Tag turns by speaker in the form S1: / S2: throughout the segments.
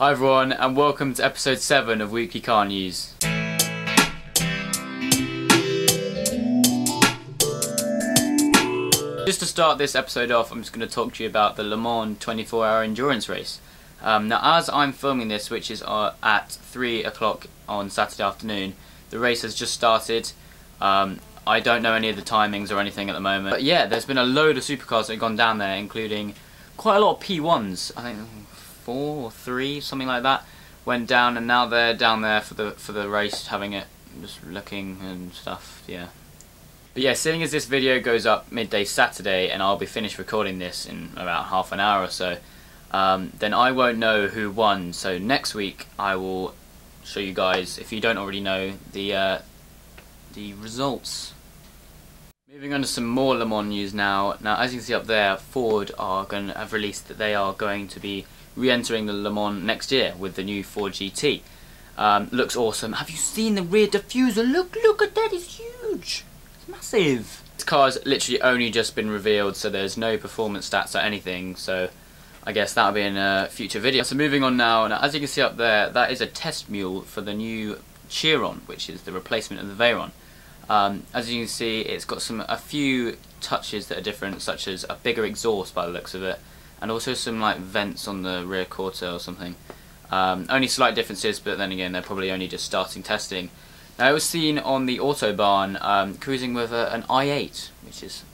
S1: Hi everyone and welcome to episode 7 of Weekly Car News. Just to start this episode off I'm just going to talk to you about the Le Mans 24 hour endurance race. Um, now as I'm filming this which is uh, at 3 o'clock on Saturday afternoon the race has just started. Um, I don't know any of the timings or anything at the moment but yeah there's been a load of supercars that have gone down there including quite a lot of P1s I think four or three, something like that, went down, and now they're down there for the for the race, having it, just looking and stuff. Yeah. But yeah, seeing as this video goes up midday Saturday, and I'll be finished recording this in about half an hour or so, um, then I won't know who won. So next week I will show you guys, if you don't already know, the uh, the results. Moving on to some more Le Mans news now. Now, as you can see up there, Ford are going to have released that they are going to be re-entering the Le Mans next year with the new Ford GT. Um, looks awesome. Have you seen the rear diffuser? Look, look at that, it's huge. It's massive. This car's literally only just been revealed, so there's no performance stats or anything, so I guess that'll be in a future video. So moving on now, now as you can see up there, that is a test mule for the new Chiron, which is the replacement of the Veyron. Um, as you can see, it's got some a few touches that are different, such as a bigger exhaust by the looks of it, and also some like vents on the rear quarter or something. Um, only slight differences, but then again, they're probably only just starting testing. Now, it was seen on the Autobahn um, cruising with a, an i8, which is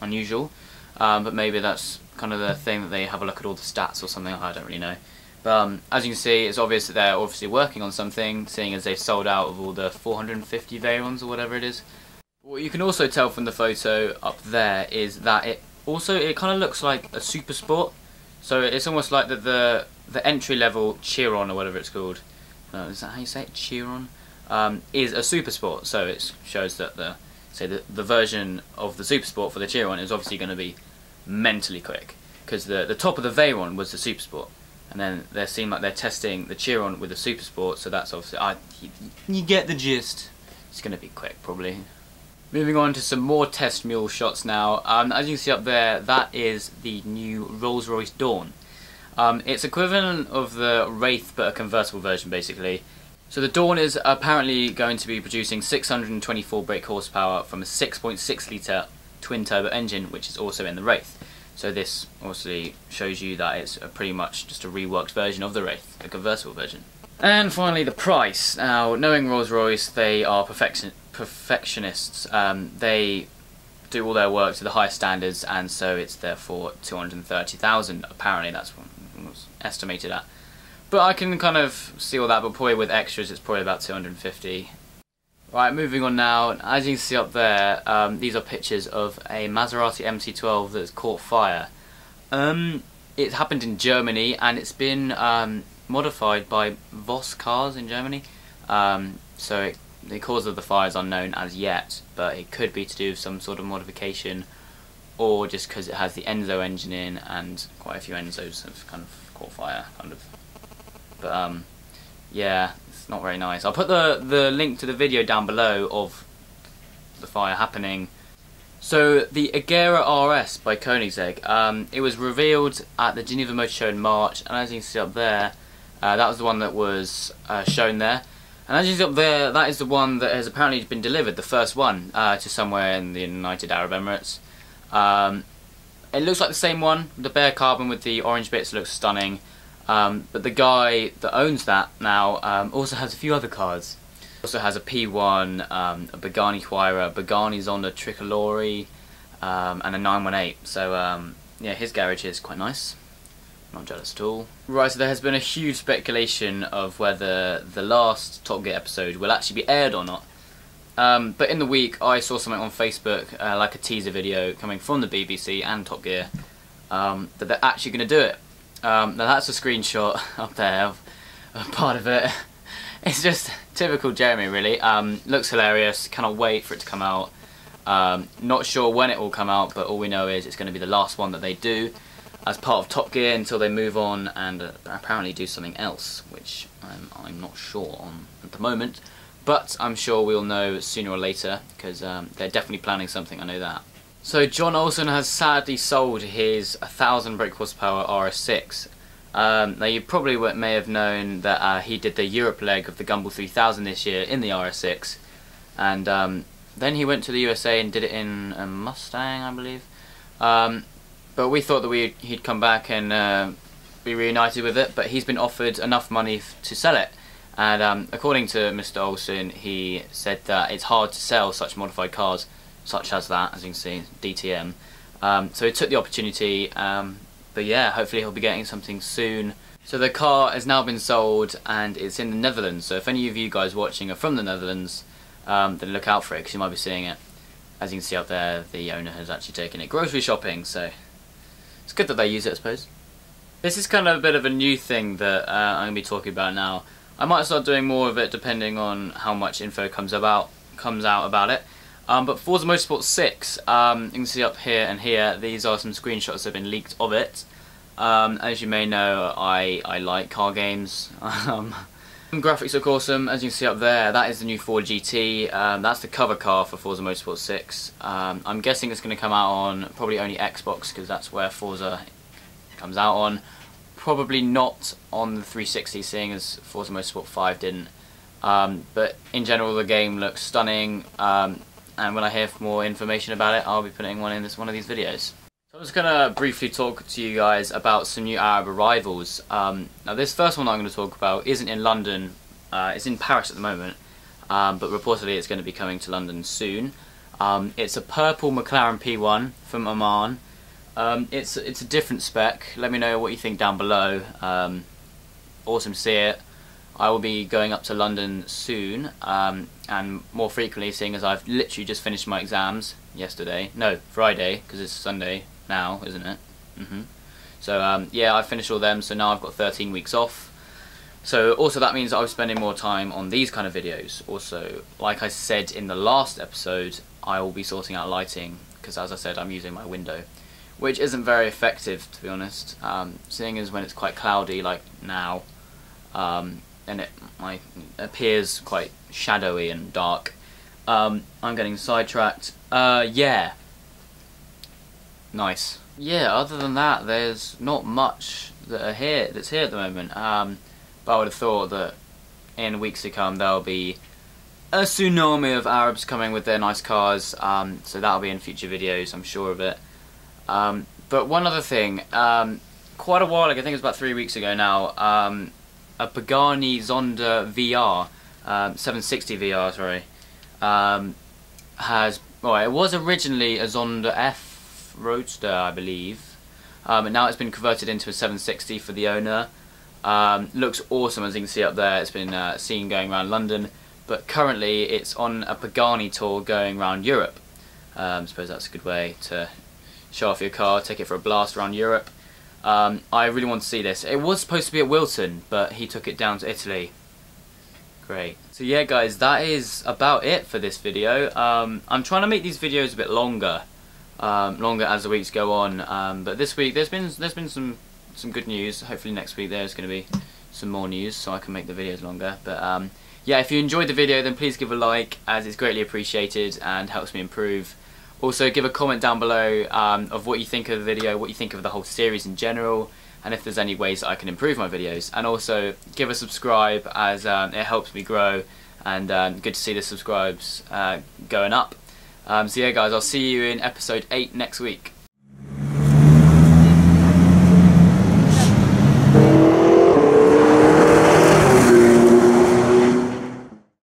S1: unusual, um, but maybe that's kind of the thing that they have a look at all the stats or something, I don't really know. But um, as you can see, it's obvious that they're obviously working on something, seeing as they've sold out of all the 450 Veyrons or whatever it is. What you can also tell from the photo up there is that it also, it kind of looks like a super sport. So it's almost like the the, the entry level Chiron or whatever it's called. Uh, is that how you say it? Chiron um, is a super sport. So it shows that the say the the version of the super sport for the Chiron is obviously going to be mentally quick because the the top of the Veyron was the super sport. And then they seem like they're testing the Chiron with the Super Sport, so that's obviously I, you, you get the gist. It's going to be quick, probably. Moving on to some more test mule shots now. Um, as you can see up there, that is the new Rolls-Royce Dawn. Um, it's equivalent of the Wraith, but a convertible version, basically. So the Dawn is apparently going to be producing 624 brake horsepower from a 6.6 litre twin-turbo engine, which is also in the Wraith. So this obviously shows you that it's a pretty much just a reworked version of the Wraith, a convertible version. And finally, the price. Now, knowing Rolls-Royce, they are perfection perfectionists. Um, they do all their work to the highest standards, and so it's therefore 230,000. Apparently, that's what was estimated at. But I can kind of see all that, but probably with extras, it's probably about 250. Right, moving on now. As you can see up there, um, these are pictures of a Maserati MC12 that's caught fire. Um, it happened in Germany, and it's been um, modified by Voss Cars in Germany. Um, so it the cause of the fire is unknown as yet, but it could be to do with some sort of modification or just because it has the Enzo engine in and quite a few Enzos have kind of caught fire, kind of. But um, yeah, it's not very nice. I'll put the, the link to the video down below of the fire happening. So the Agera RS by Koenigsegg, um, it was revealed at the Geneva Motor Show in March, and as you can see up there, uh, that was the one that was uh, shown there. And as you see up there, that is the one that has apparently been delivered, the first one, uh, to somewhere in the United Arab Emirates. Um, it looks like the same one, the bare carbon with the orange bits looks stunning. Um, but the guy that owns that now um, also has a few other cars. Also has a P1, um, a Pagani Huayra, Pagani Zonda Tricolore, um, and a 918. So um, yeah, his garage is quite nice. Not jealous at all. Right, so there has been a huge speculation of whether the last Top Gear episode will actually be aired or not. Um, but in the week, I saw something on Facebook, uh, like a teaser video coming from the BBC and Top Gear, um, that they're actually going to do it. Um, now that's a screenshot up there of, of, part of it. It's just typical Jeremy, really. Um, looks hilarious. Cannot wait for it to come out. Um, not sure when it will come out, but all we know is it's going to be the last one that they do as part of Top Gear until they move on and uh, apparently do something else, which I'm, I'm not sure on at the moment. But I'm sure we'll know sooner or later, because um, they're definitely planning something, I know that. So Jon Olsson has sadly sold his 1000 brake horsepower RS6. Um, now you probably may have known that uh, he did the Europe leg of the Gumball 3000 this year in the RS6 and um, then he went to the USA and did it in a Mustang I believe um, but we thought that we he'd come back and uh, be reunited with it but he's been offered enough money to sell it and um, according to Mr. Olsson he said that it's hard to sell such modified cars such as that as you can see DTM um, so he took the opportunity um, but yeah, hopefully he'll be getting something soon. So the car has now been sold and it's in the Netherlands. So if any of you guys watching are from the Netherlands, um, then look out for it because you might be seeing it. As you can see up there, the owner has actually taken it grocery shopping. So it's good that they use it, I suppose. This is kind of a bit of a new thing that uh, I'm going to be talking about now. I might start doing more of it depending on how much info comes about comes out about it. Um, but Forza Motorsport 6, um, you can see up here and here, these are some screenshots that have been leaked of it. Um, as you may know, I, I like car games. Um, graphics look awesome, as you can see up there, that is the new Ford GT, um, that's the cover car for Forza Motorsport 6. Um, I'm guessing it's going to come out on probably only Xbox, because that's where Forza comes out on. Probably not on the 360, seeing as Forza Motorsport 5 didn't. but in general, the game looks stunning and when I hear more information about it I'll be putting one in this one of these videos. I'm just going to briefly talk to you guys about some new Arab arrivals. Um, now this first one I'm going to talk about isn't in London, uh, it's in Paris at the moment, um, but reportedly it's going to be coming to London soon. Um, it's a purple McLaren P1 from Oman. Um, it's it's a different spec. Let me know what you think down below. Um, awesome to see it. I will be going up to London soon um, and more frequently seeing as I've literally just finished my exams yesterday. No, Friday because it's Sunday now, isn't it? Mm -hmm. So um, yeah, I finished all them so now I've got 13 weeks off. So also that means I'm spending more time on these kind of videos. Also, like I said in the last episode, I will be sorting out lighting because as I said I'm using my window which isn't very effective to be honest um, seeing as when it's quite cloudy like now um, and it my, appears quite shadowy and dark. Um, I'm getting sidetracked. Uh, yeah. Nice. Yeah, other than that, there's not much that are here that's here at the moment. Um, but I would have thought that in weeks to come there'll be a tsunami of Arabs coming with their nice cars. Um, so that'll be in future videos, I'm sure of it. Um, but one other thing, um, quite a while ago, I think it was about three weeks ago now, um, a Pagani Zonda VR, um, 760 VR, sorry, has, well, it was originally a Zonda F Roadster, I believe, um, and now it's been converted into a 760 for the owner. Um, looks awesome, as you can see up there. It's been uh, seen going around London, but currently it's on a Pagani tour going around Europe. Um, I suppose that's a good way to show off your car, take it for a blast around Europe. Um, I really want to see this. It was supposed to be at Wilton, but he took it down to Italy. Great. So yeah guys, that is about it for this video. Um, I'm trying to make these videos a bit longer. Um, longer as the weeks go on. Um, but this week there's been there's been some some good news. Hopefully next week there's going to be some more news so I can make the videos longer. But um, yeah, if you enjoyed the video then please give a like as it's greatly appreciated and helps me improve. Also give a comment down below um, of what you think of the video, what you think of the whole series in general, and if there's any ways I can improve my videos. And also give a subscribe as um, it helps me grow and um, good to see the subscribes uh, going up. Um, so yeah guys, I'll see you in episode 8 next week.